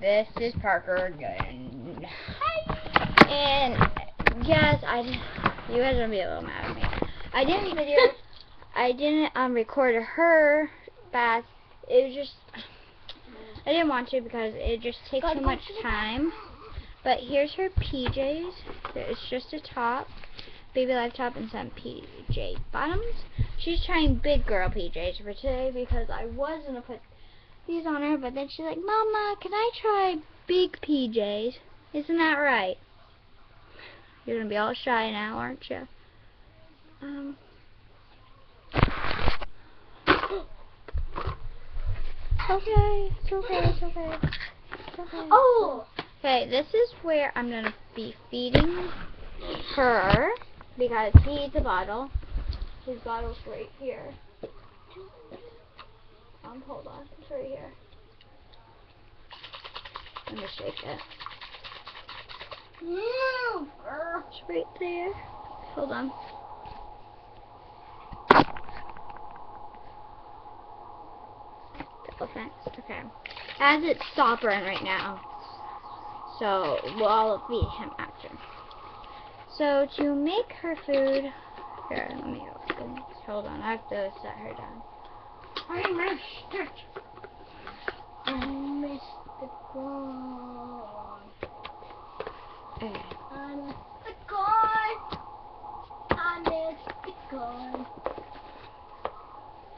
this is Parker again. Hi. And yes, I you guys are gonna be a little mad at me. I didn't video. I didn't um record her bath. It was just I didn't want to because it just takes too much time. But here's her PJs. It's just a top, baby life top, and some PJ bottoms. She's trying big girl PJs for today because I was gonna put these on her, but then she's like, Mama, can I try big PJs? Isn't that right? You're gonna be all shy now, aren't you? Um. Okay, it's okay, it's okay. It's okay. Oh! Okay, this is where I'm gonna be feeding her because he needs a bottle. His bottle's right here. Um, hold on, it's right here. Let me shake it. It's right there. Hold on. Elephant. Okay. As it's stopping right now. So we'll all feed him after. So to make her food, here, let me open. Hold on, I have to set her down. I missed it. I missed the goal. Okay. I missed the goal. I missed the goal.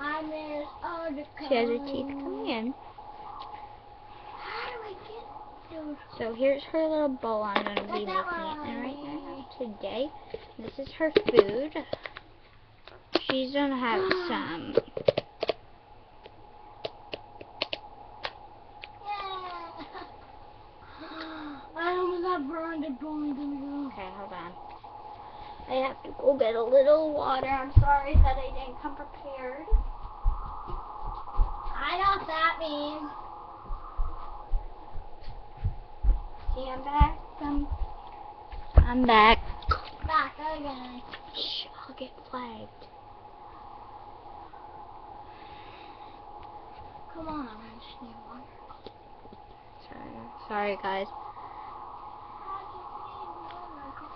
I missed all the goals. She has her teeth coming in. How do I get those? So here's her little bowl I'm going to be making it in right now today. This is her food. She's going to have some I almost got burned and burned and Okay, hold on. I have to go get a little water. I'm sorry that I didn't come prepared. I know what that means. See, I'm back. I'm, I'm back. Back again. Shh, I'll get flagged. Come on, I just need water. Sorry, sorry guys.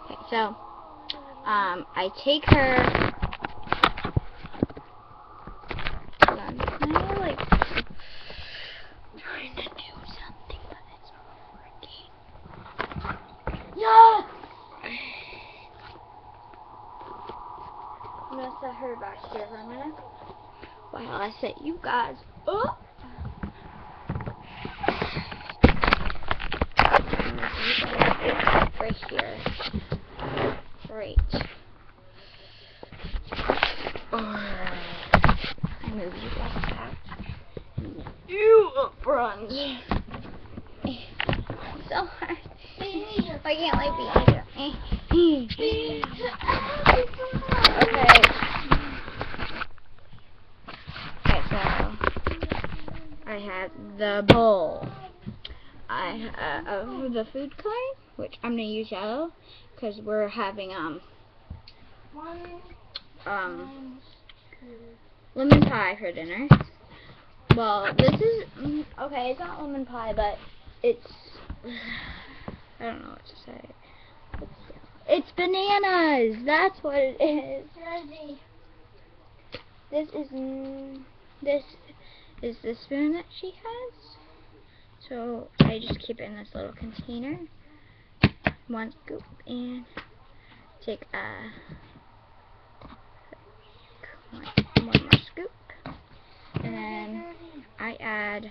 Okay, so, um, I take her. Hold on, can I, like, trying to do something, but it's not working. Yes! I'm gonna set her back here for a minute. While I set you guys up. Right here. Right. I move you guys back. You up front. So hard. I can't like be here. Okay. Okay, so I have the bowl. I uh, have the food kind, which I'm gonna use yellow, because we're having um um lemon pie for dinner. Well, this is mm, okay. It's not lemon pie, but it's I don't know what to say. It's, it's bananas. That's what it is. This is mm, this is the spoon that she has. So I just keep it in this little container. One scoop and take a one, more scoop, and then I add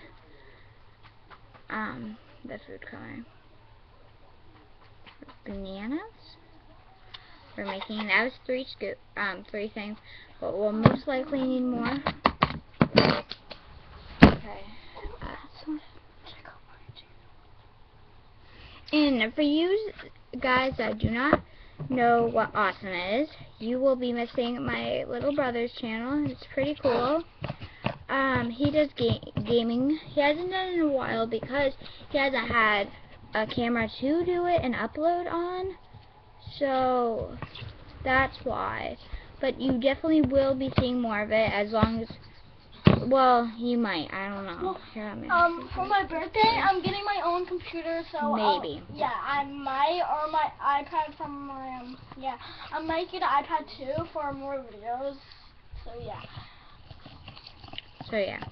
um the food coloring. Bananas. We're making that was three scoop um three things, but we'll most likely need more. Okay. Uh, so and for you guys that do not know what awesome is, you will be missing my little brother's channel. It's pretty cool. Um, he does ga gaming. He hasn't done it in a while because he hasn't had a camera to do it and upload on. So that's why. But you definitely will be seeing more of it as long as. Well, you might. I don't know. Well, Um, for my birthday, I'm getting my own computer, so I'll- Maybe. yeah, I might or my iPad from my um yeah, I might get an iPad too for more videos. So yeah, So yeah,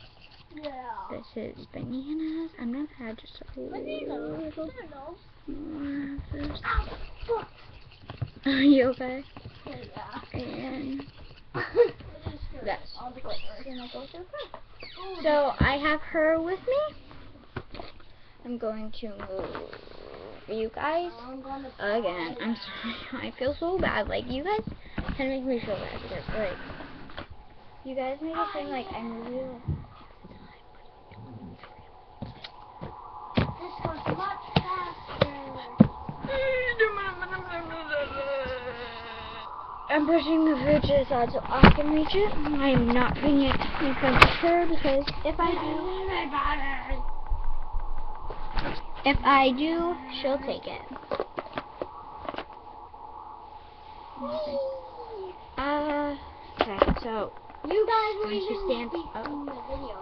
yeah. this is bananas. I'm not had just a Bananas. little Bananas. more of this. Ow, fuck. Are you okay? Yeah. And That's That's- on the glitter. Can I so I have her with me. I'm going to move you guys again. I'm sorry. I feel so bad. Like you guys kind of make me feel bad because like you guys make it seem like I'm real. This goes much faster. I'm pushing the food to the side so I can reach it. I'm not putting it in front of her because if I do, if I do, she'll take it. Uh, okay, so You guys she even stands up. video.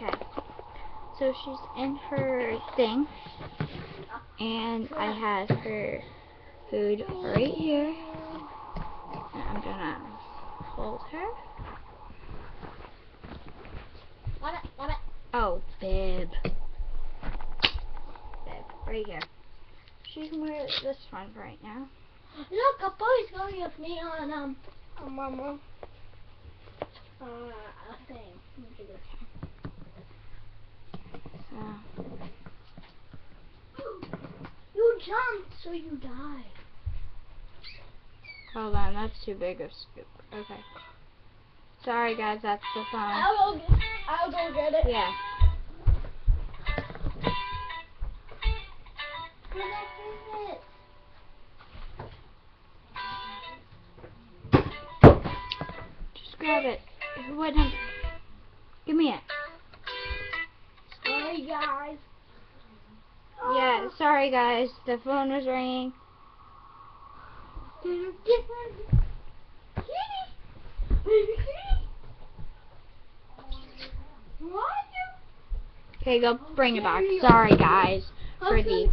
Okay. So she's in her thing. And I have her food right here. And I'm gonna hold her. Love it, love it. Oh, bib. Bib, right here. She's wear this one right now. Look, a boy's going with me on um a mama. Uh, a thing. Let me do this. So, Jumped, so you die. hold on, that's too big of scoop. Okay. Sorry guys, that's the phone. I'll go get. I'll go get it. Yeah. Can I it? Just grab it. What? um, Give me it. Sorry, guys. Sorry guys, the phone was ringing. Okay, go bring it back. Sorry guys for the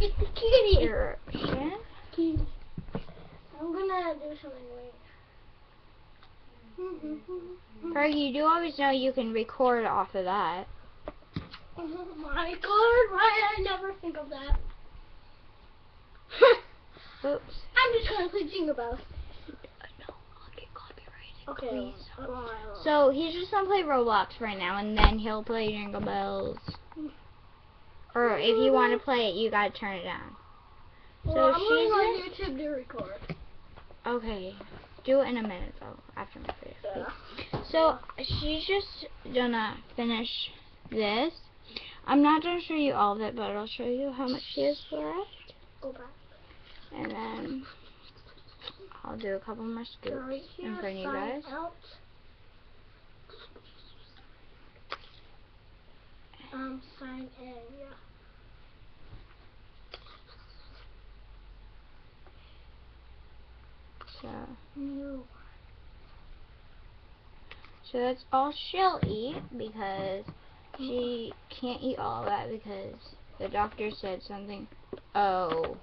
interruption. I'm gonna do something weird. Fergie, you do always know you can record off of that. Oh my god, why I never think of that? Oops. I'm just gonna play Jingle Bells. No, I'll get copyrighted. Okay. Please. I won't, I won't. So he's just gonna play Roblox right now, and then he'll play Jingle Bells. Hmm. Or if you want to play it, you gotta turn it down. well, so I'm going on she's YouTube to record. Okay, do it in a minute though, after my video. Yeah. So she's just gonna finish this. I'm not gonna show you all of it, but I'll show you how much she has left, Go back. And then I'll do a couple more scoops in front of you guys. Out. Um, sign in, yeah. So, No. so that's all she'll eat because she can't eat all of that because the doctor said something. Oh.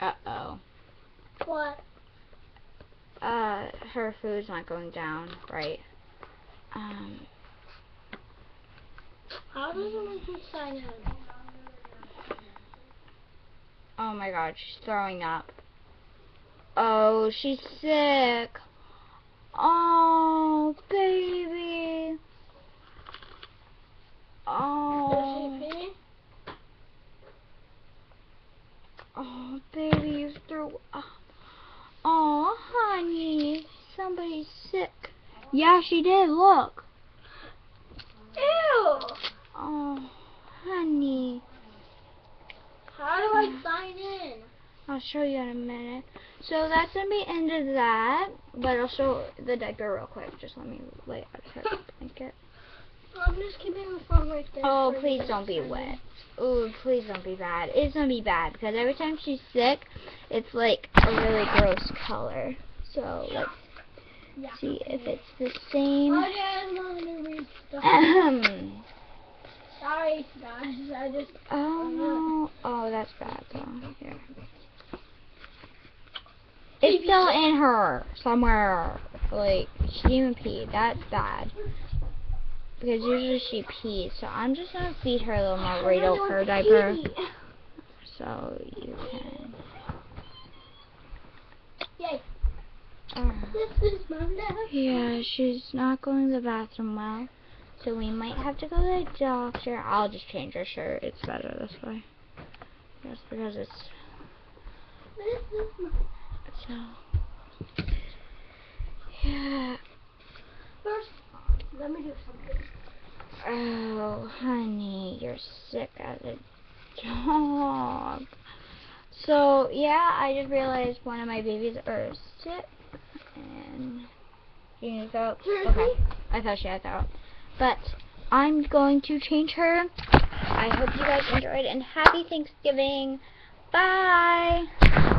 Uh oh. What? Uh, her food's not going down right. Um, How does it make me sign in? oh my god, she's throwing up. Oh, she's sick. Oh, baby. Oh, she pee? Oh, baby, you threw up. Oh, honey, somebody's sick. Yeah, she did. Look. Ew! Oh, honey. How do I sign in? I'll show you in a minute. So that's gonna be end of that, but I'll show the diaper real quick. Just let me lay out her blanket. I'm just keeping the phone right there. Oh, please don't be wet. Oh, please don't be bad. It's gonna be bad because every time she's sick, it's like a really gross color. So let's Yeah. See if it's the same. Oh yeah, I'm not gonna read stuff. Ahem. Sorry, guys. I just. oh no. Oh, that's bad though. Here. It's still in her somewhere. Like she didn't even pee. That's bad. Because usually she pees, so I'm just gonna feed her a little more right over her diaper. So you can. Yay. Uh, This is my yeah, she's not going to the bathroom well, so we might have to go to the doctor. I'll just change her shirt. It's better this way. Just because it's This is my. so. Yeah. First, let me do something. Oh, honey, you're sick as a dog. So, yeah, I just realized one of my babies are sick. And you need to go. Okay. I thought she had that. But I'm going to change her. I hope you guys enjoyed and happy Thanksgiving. Bye.